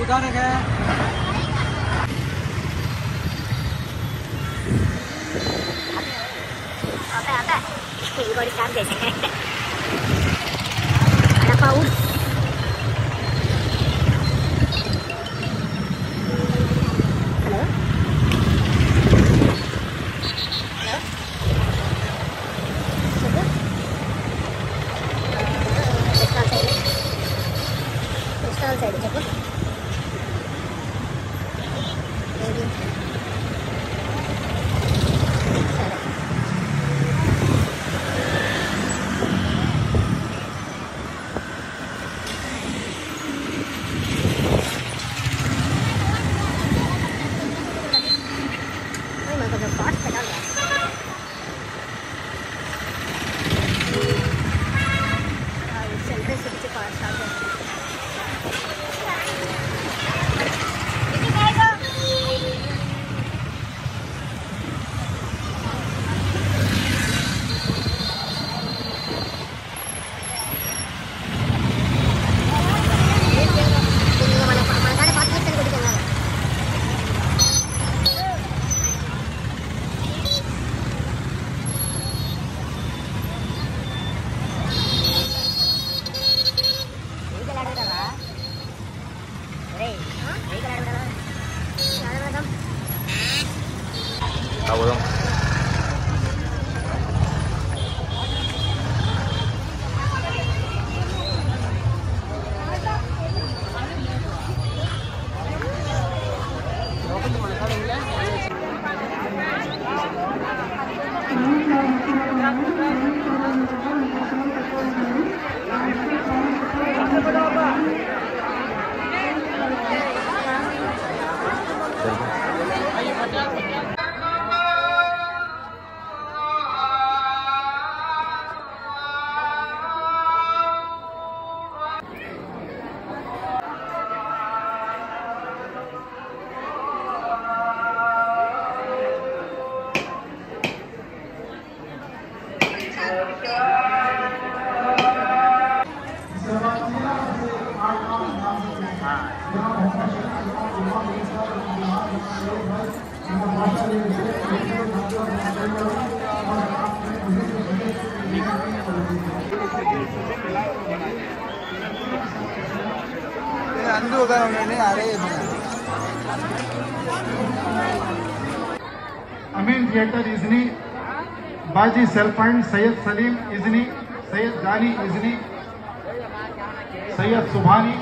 उधर है apa apa ini Saya. 打不动。अमीन theatre इजनी बाजी सेलफंड सैयद सलीम इजनी सैयद दानी इजनी सैयद सुभानी।